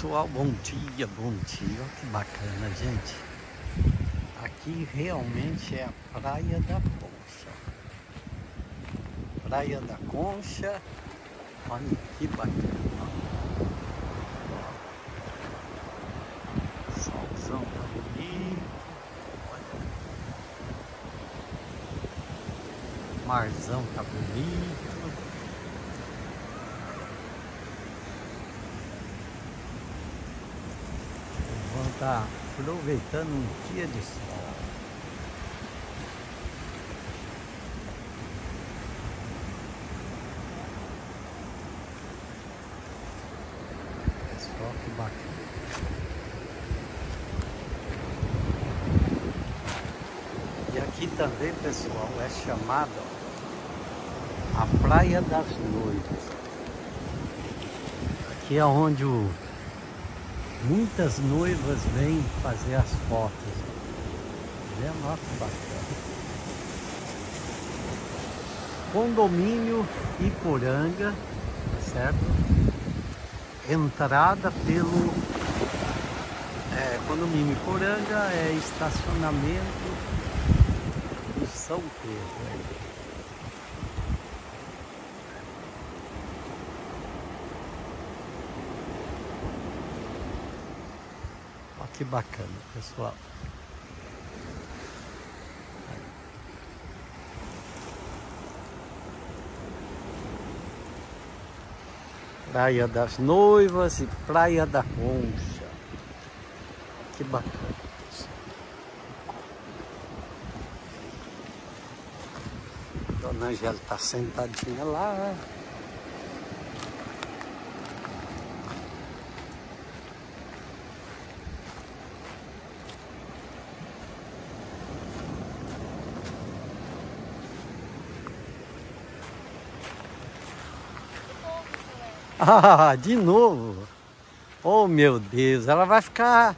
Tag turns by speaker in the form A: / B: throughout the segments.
A: pessoal, bom dia, bom dia. Olha que bacana, gente. Aqui realmente é a Praia da Concha. Praia da Concha. Olha que bacana. Solzão tá bonito. Olha. Marzão tá bonito. Estar aproveitando um dia de sol. Pessoal, que bacana. E aqui também, pessoal, é chamada a Praia das Noivas. Aqui é onde o Muitas noivas vêm fazer as fotos. Olha que bacana. Condomínio Iporanga, certo? Entrada pelo é, condomínio Iporanga é estacionamento do São Pedro. Que bacana, pessoal. Praia das Noivas e Praia da Concha. Que bacana. Dona Angela está sentadinha lá. Ah, de novo. Oh, meu Deus, ela vai ficar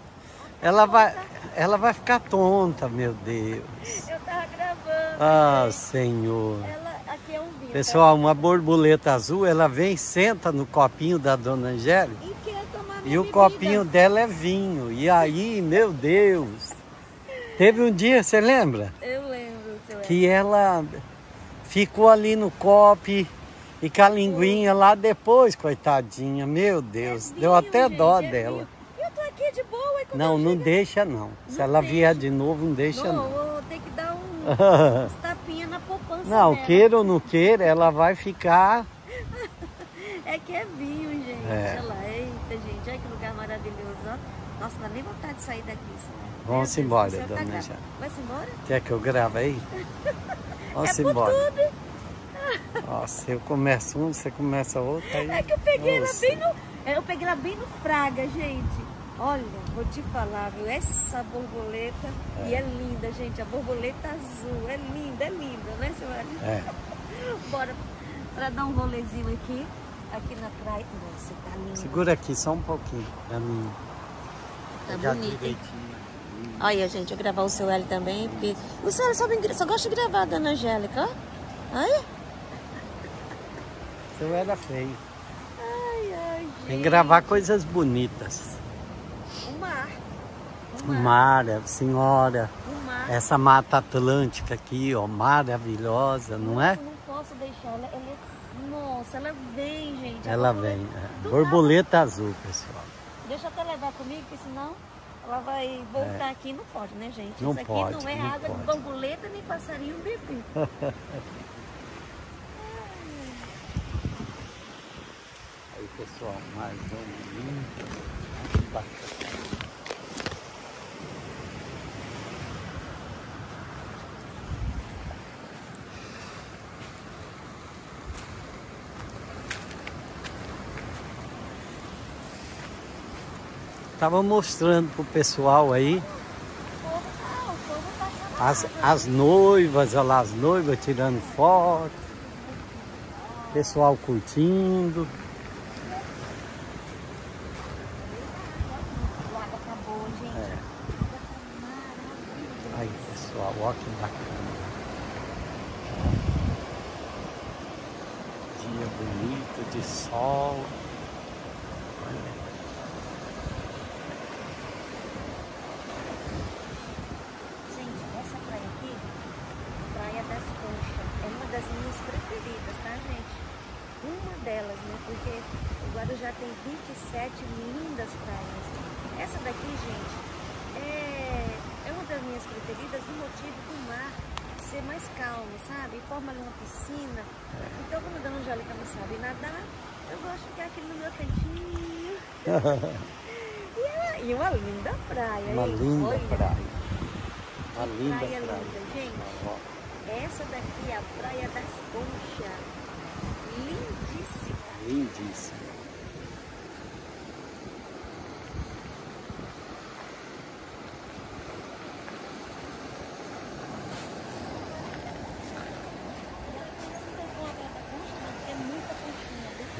A: ela vai ela vai ficar tonta, meu Deus.
B: Eu tava gravando.
A: Ah, Senhor.
B: Ela, aqui é um vinho.
A: Pessoal, uma borboleta azul, ela vem, senta no copinho da Dona Angélica.
B: E quer tomar
A: E o
B: bebida.
A: copinho dela é vinho. E aí, meu Deus. Teve um dia, você lembra?
B: Eu lembro, seu
A: Que ela ficou ali no copo e com a linguinha lá depois, coitadinha. Meu Deus,
B: É
A: deu até dó
B: é
A: dela.
B: vinho. Eu tô aqui de boa. E
A: Não, não
B: chego-
A: deixa não. Se
B: Não
A: ela vier
B: deixa.
A: de novo, não deixa
B: Não,
A: não.
B: vou ter que dar um, uns tapinhas na poupança
A: Não,
B: dela.
A: queira ou não queira, ela vai ficar.
B: É que é vinho, gente.
A: É.
B: Olha lá, eita, gente. Olha que lugar maravilhoso, ó. Nossa, não dá nem vontade de sair daqui, senhor.
A: Vamos
B: Meu Deus
A: embora,
B: tá
A: dona Jana.
B: Vai-se embora?
A: Quer que eu grave aí? Vamos
B: é
A: embora. Se eu começo um, você começa outro. Aí...
B: É que eu peguei ela
A: Nossa.
B: bem no. é, Eu peguei ela bem no Fraga, gente. Olha, vou te falar, viu? Essa borboleta. E é linda, gente. A borboleta azul. É linda, é linda, né, senhora?
A: É.
B: Bora pra dar um rolezinho aqui. Aqui na praia. Nossa, tá lindo.
A: Segura aqui só um pouquinho pra mim.
B: Tá bonito. Olha, gente, eu gravar o seu L também, porque o seu L só, só gosta de gravar, dona Angélica, ó. Ai,
A: Seu era feio.
B: ai, ai.
A: Tem que gravar coisas bonitas.
B: O mar. O mar.
A: mar, senhora.
B: O mar.
A: Essa mata atlântica aqui, ó, maravilhosa, não é?
B: Não posso deixar. Ela, ela é... Nossa, ela vem, gente.
A: Ela vem. é. Borboleta azul, pessoal.
B: Deixa eu até levar comigo, porque senão ela vai voltar aqui. Não pode, né, gente?
A: É. Não
B: Isso aqui
A: pode,
B: não é
A: não
B: água de
A: pode.
B: borboleta nem passarinho bebê.
A: pessoal, mais um lindo. Bacana. Tava mostrando pro pessoal aí as, as noivas, olha lá, as noivas tirando foto, pessoal curtindo.
B: about walking back. Dia bonito
A: de
B: sol.
A: Olha. Gente, essa praia aqui, Praia das Conchas, é uma das
B: minhas preferidas, tá, gente? Uma delas, né? Porque o Guarujá tem 27 lindas praias. Essa daqui, gente, uma das minhas preferidas no motivo do mar ser mais calmo, sabe? Forma ali uma piscina. É. Então, como a dona Angélica não sabe nadar, eu gosto de ficar aqui no meu cantinho. e, uma linda praia.
A: Uma
B: hein?
A: linda
B: Olha.
A: praia. Uma linda
B: praia.
A: praia.
B: linda, gente. Essa daqui é a Praia das Conchas. Lindíssima.
A: Lindíssima.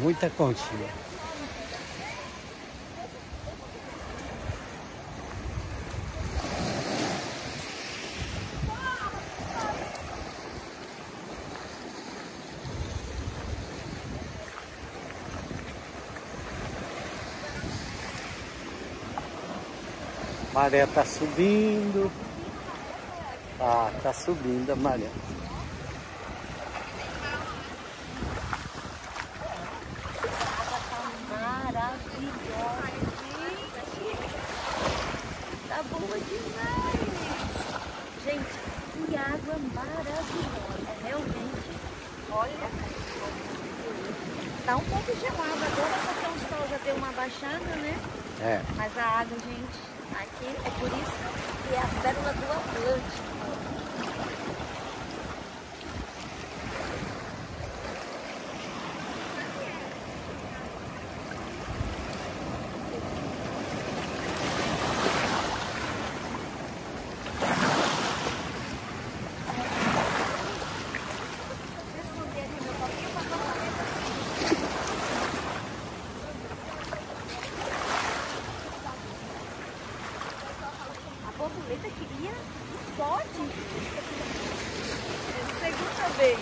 A: Muita conchinha. Maré tá subindo. Ah, tá subindo a maré.
B: Boa demais. Gente, que água maravilhosa. Realmente, olha. Tá um pouco gelada agora, porque o sol já deu uma baixada, né?
A: É.
B: Mas a água, gente, aqui é por isso que é a pérola do Atlântico. borboleta queria pode. É a segunda vez.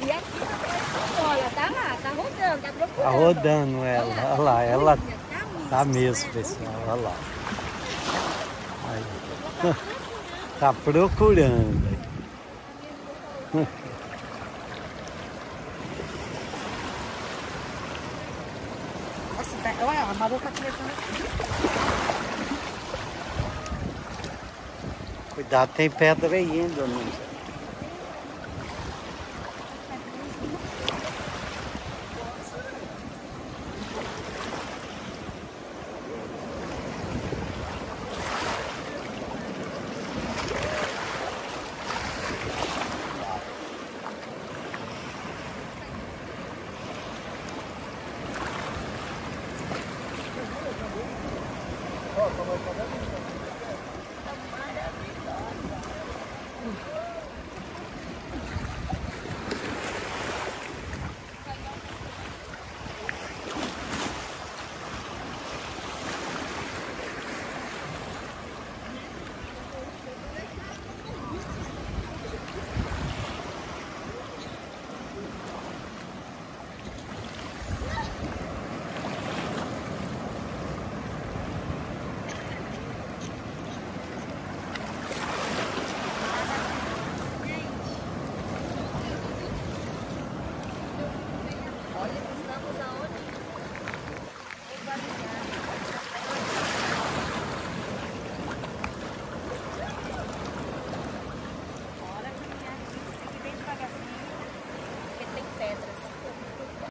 B: E aqui praia olha, tá lá, tá rodando, tá procurando.
A: Tá rodando ela, olha lá, olha lá ela
B: tá mesmo,
A: tá mesmo,
B: né?
A: pessoal, olha lá. Aí. Tá procurando.
B: Nossa, tá, olha, a Maru tá crescendo aqui.
A: Cuidado, tem pedra aí ainda, não.